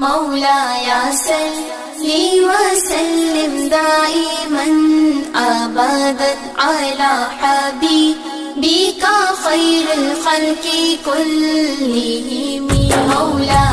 مولاي صلي وسلم دائما أبدا على حبيبك خير الخلق كلهم. مولاي